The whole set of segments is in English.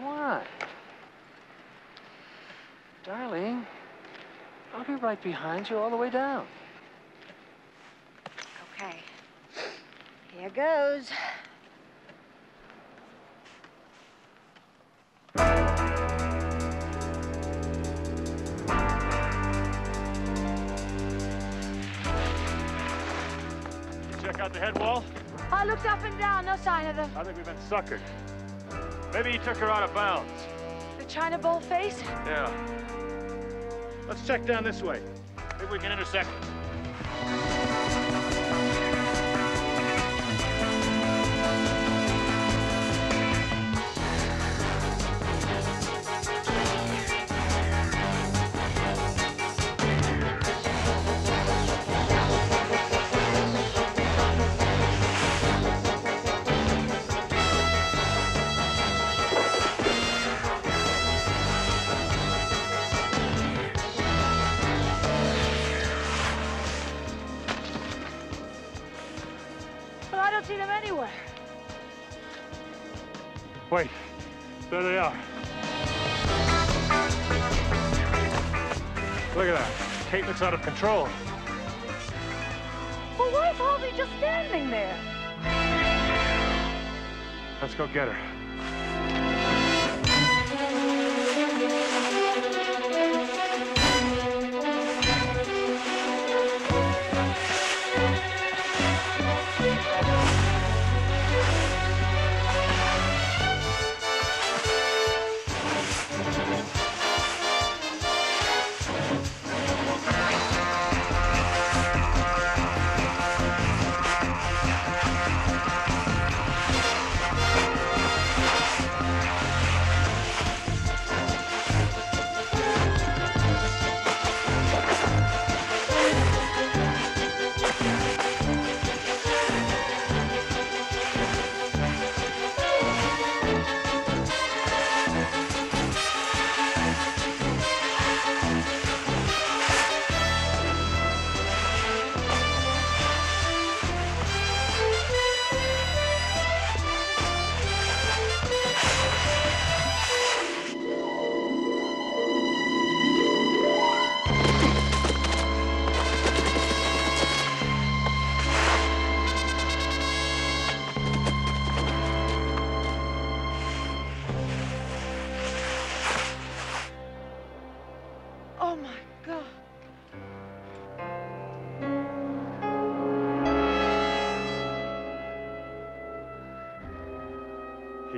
come on. Darling, I'll be right behind you all the way down. Okay. Here goes. Check out the head wall. I looked up and down, no sign of them. I think we've been suckered. Maybe he took her out of bounds. The China bowl face? Yeah. Let's check down this way. Maybe we can intersect. I don't see them anywhere. Wait. There they are. Look at that. Kate looks out of control. Well, why is Halsey just standing there? Let's go get her.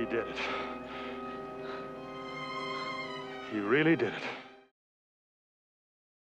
He did it. He really did it.